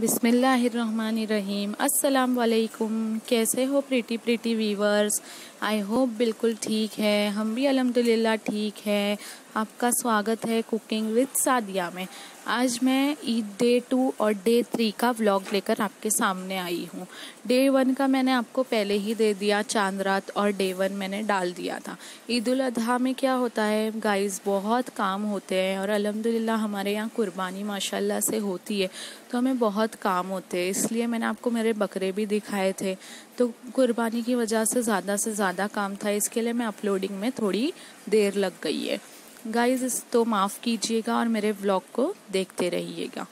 बिसमीम अस्सलाम वालेकुम कैसे हो pretty pretty viewers I hope बिल्कुल ठीक है। हम भी अलहमदिल्ला ठीक है। आपका स्वागत है कुकिंग विद सादिया में। आज मैं ईद डे टू और डे थ्री का व्लॉग लेकर आपके सामने आई हूँ। डे वन का मैंने आपको पहले ही दे दिया, चाँद रात, और डे वन मैंने डाल दिया था। ईद उल अजहा में क्या होता है गाइस बहुत काम होते हैं और अल्हम्दुलिल्लाह हमारे यहाँ कुर्बानी माशाल्लाह से होती है तो हमें बहुत काम होते हैं। इसलिए मैंने आपको मेरे बकरे भी दिखाए थे तो कुर्बानी की वजह से ज़्यादा से ज़्यादा काम था। इसके लिए मैं अपलोडिंग में थोड़ी देर लग गई है। गाइस तो माफ़ कीजिएगा और मेरे व्लॉग को देखते रहिएगा।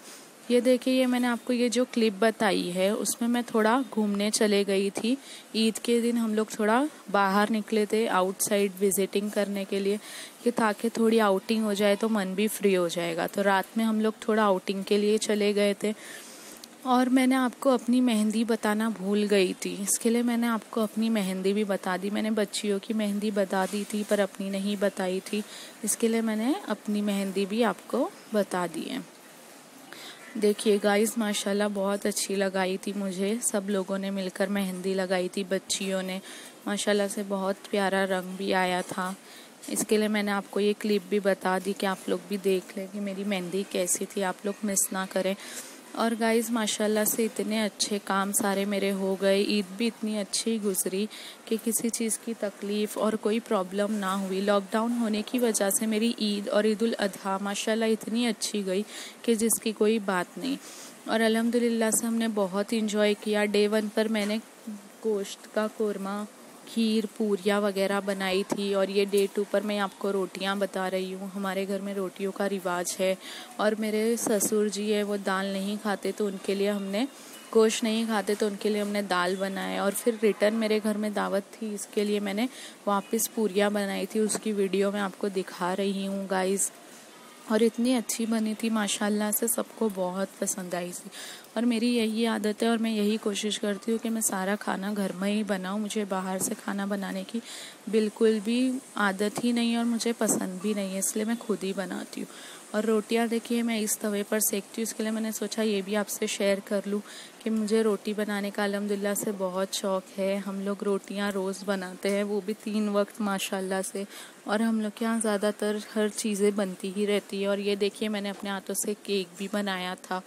ये देखिए, ये मैंने आपको ये जो क्लिप बताई है, उसमें मैं थोड़ा घूमने चले गई थी। ईद के दिन हम लोग थोड़ा बाहर निकले थे आउटसाइड विजिटिंग करने के लिए। कि ताकि थोड़ी आउटिंग हो जाए तो मन भी फ्री हो जाएगा। तो रात में हम लोग थोड़ा आउटिंग के लिए चले गए थे। और मैंने आपको अपनी मेहंदी बताना भूल गई थी। इसके लिए मैंने आपको अपनी मेहंदी भी बता दी। मैंने बच्चियों की मेहंदी बता दी थी, पर अपनी नहीं बताई थी। इसके लिए मैंने अपनी मेहंदी भी आपको बता दी है। देखिए गाइस माशाल्लाह बहुत अच्छी लगाई थी मुझे। सब लोगों ने मिलकर मेहंदी लगाई थी, बच्चियों ने। माशाल्लाह से बहुत प्यारा रंग भी आया था। इसके लिए मैंने आपको ये क्लिप भी बता दी कि आप लोग भी देख लें कि मेरी मेहंदी कैसी थी। आप लोग मिस ना करें। और गाइस माशाल्लाह से इतने अच्छे काम सारे मेरे हो गए। ईद भी इतनी अच्छी गुजरी कि किसी चीज़ की तकलीफ़ और कोई प्रॉब्लम ना हुई। लॉकडाउन होने की वजह से मेरी ईद और ईद अजहा माशाल्लाह इतनी अच्छी गई कि जिसकी कोई बात नहीं। और अल्हम्दुलिल्लाह से हमने बहुत इंजॉय किया। डे वन पर मैंने गोश्त का कौरमा खीर, पूरियाँ वगैरह बनाई थी और ये डे टू पर मैं आपको रोटियाँ बता रही हूँ। हमारे घर में रोटियों का रिवाज है और मेरे ससुर जी है, वो दाल नहीं खाते तो उनके लिए हमने गोश्त नहीं खाते तो उनके लिए हमने दाल बनाए और फिर रिटर्न मेरे घर में दावत थी। इसके लिए मैंने वापस पूरियाँ बनाई थी। उसकी वीडियो मैं आपको दिखा रही हूँ गाइज़ और इतनी अच्छी बनी थी, माशाल्लाह से सबको बहुत पसंद आई थी। और मेरी यही आदत है और मैं यही कोशिश करती हूँ कि मैं सारा खाना घर में ही बनाऊँ। मुझे बाहर से खाना बनाने की बिल्कुल भी आदत ही नहीं है और मुझे पसंद भी नहीं है, इसलिए मैं खुद ही बनाती हूँ। और रोटियाँ देखिए, मैं इस तवे पर सेकती हूँ। इसके लिए मैंने सोचा ये भी आपसे शेयर कर लूँ कि मुझे रोटी बनाने का अलहमदिल्ला से बहुत शौक़ है। हम लोग रोटियाँ रोज़ बनाते हैं, वो भी तीन वक्त माशाल्लाह से। और हम लोग के यहाँ ज़्यादातर हर चीज़ें बनती ही रहती है। और ये देखिए, मैंने अपने हाथों से केक भी बनाया था।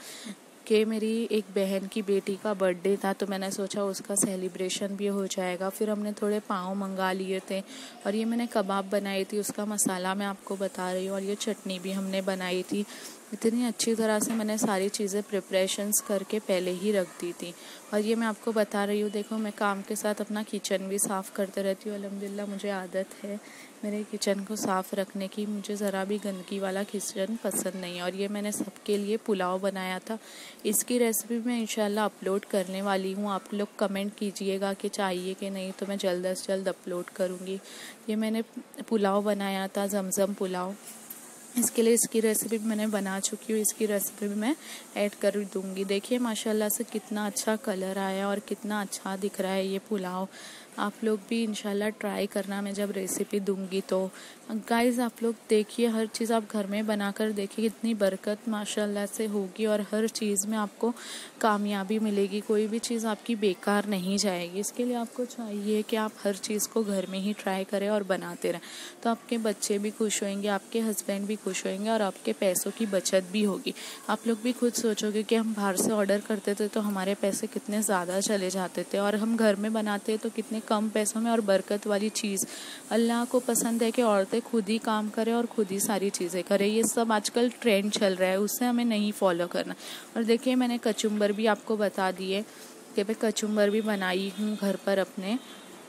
कि मेरी एक बहन की बेटी का बर्थडे था तो मैंने सोचा उसका सेलिब्रेशन भी हो जाएगा। फिर हमने थोड़े पाँव मंगा लिए थे और ये मैंने कबाब बनाई थी, उसका मसाला मैं आपको बता रही हूँ और ये चटनी भी हमने बनाई थी। इतनी अच्छी तरह से मैंने सारी चीज़ें प्रिपरेशंस करके पहले ही रख दी थी। और ये मैं आपको बता रही हूँ, देखो मैं काम के साथ अपना किचन भी साफ़ करते रहती हूँ। अलहमदिल्ला मुझे आदत है मेरे किचन को साफ़ रखने की। मुझे ज़रा भी गंदगी वाला किचन पसंद नहीं और ये मैंने सबके लिए पुलाव बनाया था। इसकी रेसिपी मैं इंशाल्लाह अपलोड करने वाली हूँ। आप लोग कमेंट कीजिएगा कि चाहिए कि नहीं तो मैं जल्द अज जल्द अपलोड करूँगी। ये मैंने पुलाव बनाया था, जमज़म पुलाव। इसके लिए इसकी रेसिपी भी मैंने बना चुकी हूँ, इसकी रेसिपी भी मैं ऐड कर दूँगी। देखिए, माशाल्लाह से कितना अच्छा कलर आया और कितना अच्छा दिख रहा है ये पुलाव। आप लोग भी इंशाल्लाह ट्राई करना मैं जब रेसिपी दूँगी तो। गाइस आप लोग देखिए, हर चीज़ आप घर में बनाकर देखिए, कितनी बरकत माशाल्लाह से होगी और हर चीज़ में आपको कामयाबी मिलेगी। कोई भी चीज़ आपकी बेकार नहीं जाएगी। इसके लिए आपको चाहिए कि आप हर चीज़ को घर में ही ट्राई करें और बनाते रहें। तो आपके बच्चे भी खुश होंगे, आपके हस्बैंड भी खुश होंगे और आपके पैसों की बचत भी होगी। आप लोग भी खुद सोचोगे कि हम बाहर से ऑर्डर करते थे तो हमारे पैसे कितने ज़्यादा चले जाते थे और हम घर में बनाते तो कितने कम पैसों में और बरकत वाली चीज़। अल्लाह को पसंद है कि औरतें खुद ही काम करें और खुद ही सारी चीज़ें करें। ये सब आजकल ट्रेंड चल रहा है उससे हमें नहीं फॉलो करना। और देखिए, मैंने कचुम्बर भी आपको बता दिए कि मैं कचुम्बर भी बनाई हूँ घर पर अपने।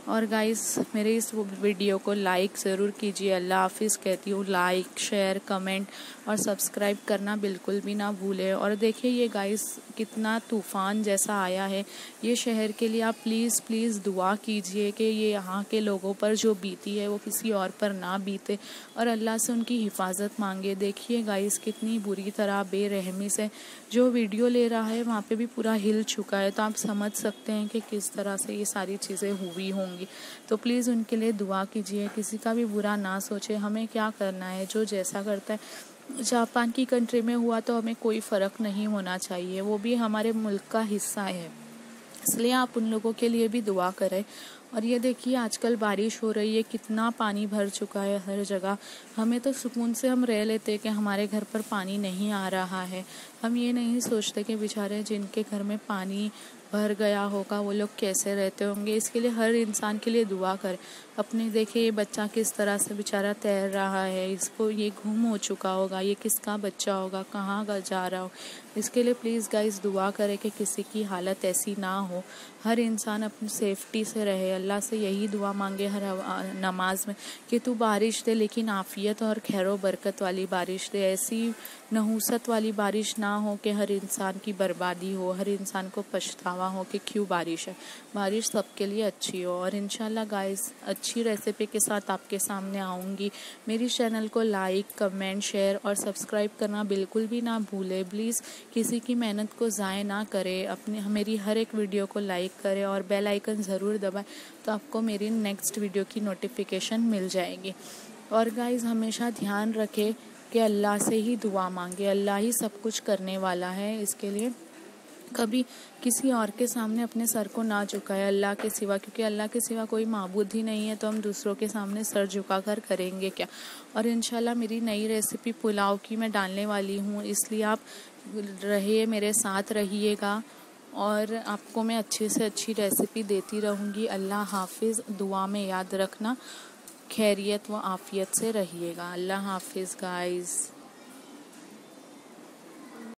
और गाइस मेरे इस वीडियो को लाइक ज़रूर कीजिए। अल्लाह हाफिज़, कहती हूँ लाइक शेयर कमेंट और सब्सक्राइब करना बिल्कुल भी ना भूलें। और देखिए ये गाइस कितना तूफ़ान जैसा आया है। ये शहर के लिए आप प्लीज़ प्लीज़ दुआ कीजिए कि ये यहाँ के लोगों पर जो बीती है, वो किसी और पर ना बीते। और अल्लाह से उनकी हिफाजत मांगे। देखिए गाइस कितनी बुरी तरह बेरहमी से जो वीडियो ले रहा है, वहाँ पर भी पूरा हिल चुका है। तो आप समझ सकते हैं कि किस तरह से ये सारी चीज़ें हुई होंगी। तो प्लीज़ उनके लिए दुआ कीजिए, किसी का भी बुरा ना सोचे, हमें क्या करना है, जो जैसा करता है। जापान की कंट्री में हुआ तो हमें कोई फ़र्क नहीं होना चाहिए, वो भी हमारे मुल्क का हिस्सा है। इसलिए आप उन लोगों के लिए भी दुआ करें। और ये देखिए, आजकल बारिश हो रही है, कितना पानी भर चुका है हर जगह। हमें तो सुकून से हम रह लेते कि हमारे घर पर पानी नहीं आ रहा है। हम ये नहीं सोचते कि बेचारे जिनके घर में पानी भर गया होगा, वो लोग कैसे रहते होंगे? इसके लिए हर इंसान के लिए दुआ कर। अपने देखे ये बच्चा किस तरह से बेचारा तैर रहा है, इसको ये घूम हो चुका होगा, ये किसका बच्चा होगा, कहाँ का जा रहा हो? इसके लिए प्लीज़ गाइस दुआ करें कि किसी की हालत ऐसी ना हो। हर इंसान अपनी सेफ्टी से रहे, अल्लाह से यही दुआ मांगे हर नमाज़ में कि तू बारिश दे, लेकिन आफ़ियत और खैर बरकत वाली बारिश दे। ऐसी नहूसत वाली बारिश ना हो कि हर इंसान की बर्बादी हो, हर इंसान को पछतावा हो कि क्यों बारिश है। बारिश सबके लिए अच्छी हो और इनशाला गाइस अच्छी रेसिपी के साथ आपके सामने आऊँगी। मेरी चैनल को लाइक कमेंट शेयर और सब्सक्राइब करना बिल्कुल भी ना भूले। प्लीज़ किसी की मेहनत को ज़ाय ना करें। अपने, मेरी हर एक वीडियो को लाइक करें और बेल आइकन ज़रूर दबाएँ तो आपको मेरी नेक्स्ट वीडियो की नोटिफिकेशन मिल जाएगी। और गाइज़ हमेशा ध्यान रखें कि अल्लाह से ही दुआ मांगे, अल्लाह ही सब कुछ करने वाला है इसके लिए। कभी किसी और के सामने अपने सर को ना झुकाए अल्लाह के सिवा, क्योंकि अल्लाह के सिवा कोई मबूद ही नहीं है तो हम दूसरों के सामने सर झुका कर करेंगे क्या? और इनशाला मेरी नई रेसिपी पुलाव की मैं डालने वाली हूँ, इसलिए आप रहिए, मेरे साथ रहिएगा। और आपको मैं अच्छे से अच्छी रेसिपी देती रहूँगी। अल्लाह हाफिज़, दुआ में याद रखना। खैरियत व आफ़ियत से रहिएगा। अल्लाह हाफिज़ गाइज़